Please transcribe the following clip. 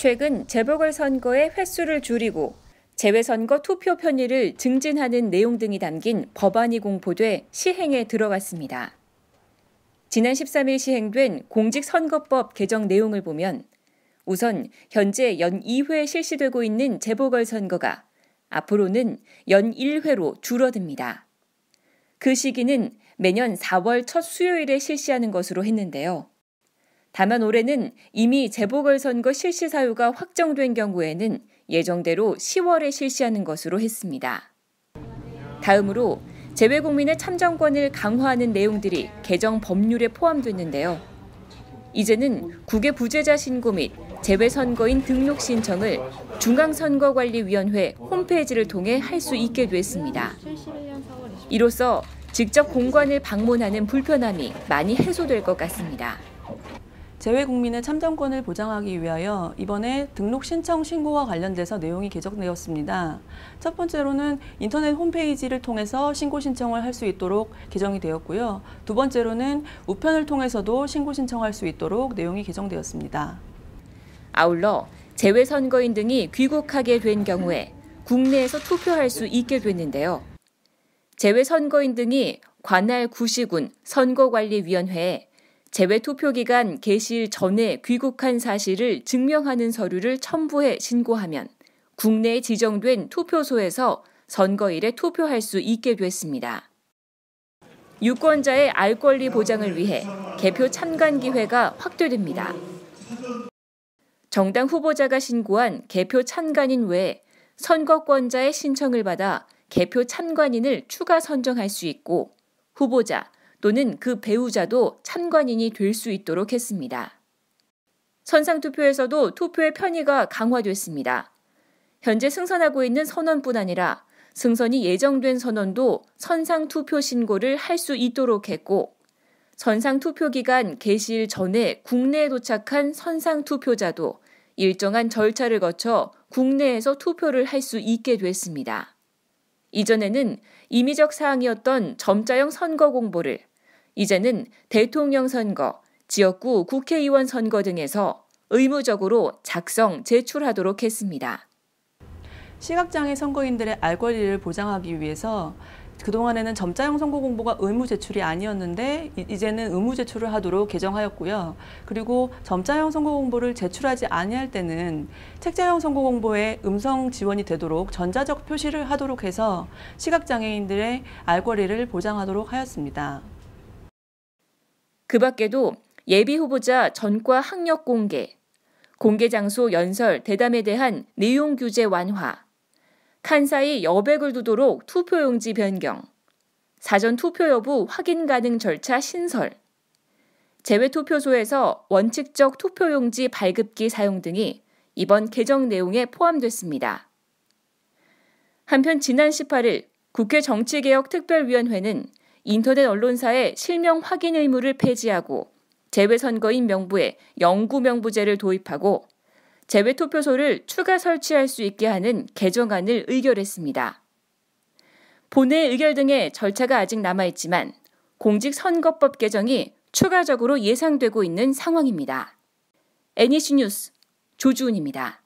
최근 재보궐선거의 횟수를 줄이고 재외선거 투표 편의를 증진하는 내용 등이 담긴 법안이 공포돼 시행에 들어갔습니다. 지난 13일 시행된 공직선거법 개정 내용을 보면 우선 현재 연 2회 실시되고 있는 재보궐선거가 앞으로는 연 1회로 줄어듭니다. 그 시기는 매년 4월 첫 수요일에 실시하는 것으로 했는데요. 다만 올해는 이미 재보궐선거 실시 사유가 확정된 경우에는 예정대로 10월에 실시하는 것으로 했습니다. 다음으로 재외국민의 참정권을 강화하는 내용들이 개정 법률에 포함됐는데요. 이제는 국외 부재자 신고 및 재외선거인 등록 신청을 중앙선거관리위원회 홈페이지를 통해 할 수 있게 됐습니다. 이로써 직접 공관을 방문하는 불편함이 많이 해소될 것 같습니다. 재외국민의 참정권을 보장하기 위하여 이번에 등록 신청 신고와 관련돼서 내용이 개정되었습니다. 첫 번째로는 인터넷 홈페이지를 통해서 신고 신청을 할 수 있도록 개정이 되었고요. 두 번째로는 우편을 통해서도 신고 신청할 수 있도록 내용이 개정되었습니다. 아울러 재외 선거인 등이 귀국하게 된 경우에 국내에서 투표할 수 있게 됐는데요. 재외 선거인 등이 관할 구시군 선거관리위원회에 재외 투표 기간 개시일 전에 귀국한 사실을 증명하는 서류를 첨부해 신고하면 국내에 지정된 투표소에서 선거일에 투표할 수 있게 됐습니다. 유권자의 알 권리 보장을 위해 개표 참관 기회가 확대됩니다. 정당 후보자가 신고한 개표 참관인 외에 선거권자의 신청을 받아 개표 참관인을 추가 선정할 수 있고 후보자, 또는 그 배우자도 참관인이 될 수 있도록 했습니다. 선상투표에서도 투표의 편의가 강화됐습니다. 현재 승선하고 있는 선언뿐 아니라 승선이 예정된 선언도 선상투표 신고를 할 수 있도록 했고 선상투표 기간 개시일 전에 국내에 도착한 선상투표자도 일정한 절차를 거쳐 국내에서 투표를 할 수 있게 됐습니다. 이전에는 임의적 사항이었던 점자형 선거 공보를 이제는 대통령 선거, 지역구 국회의원 선거 등에서 의무적으로 작성, 제출하도록 했습니다. 시각장애 선거인들의 알 권리를 보장하기 위해서 그동안에는 점자형 선거 공보가 의무 제출이 아니었는데 이제는 의무 제출을 하도록 개정하였고요. 그리고 점자형 선거 공보를 제출하지 아니할 때는 책자형 선거 공보에 음성 지원이 되도록 전자적 표시를 하도록 해서 시각장애인들의 알 권리를 보장하도록 하였습니다. 그 밖에도 예비 후보자 전과 학력 공개, 공개 장소 연설, 대담에 대한 내용 규제 완화, 칸사이 여백을 두도록 투표용지 변경, 사전 투표 여부 확인 가능 절차 신설, 재외투표소에서 원칙적 투표용지 발급기 사용 등이 이번 개정 내용에 포함됐습니다. 한편 지난 18일 국회 정치개혁특별위원회는 인터넷 언론사의 실명 확인 의무를 폐지하고 재외선거인 명부에 영구 명부제를 도입하고 재외투표소를 추가 설치할 수 있게 하는 개정안을 의결했습니다. 본회 의결 등의 절차가 아직 남아있지만 공직선거법 개정이 추가적으로 예상되고 있는 상황입니다. NEC 뉴스 조주은입니다.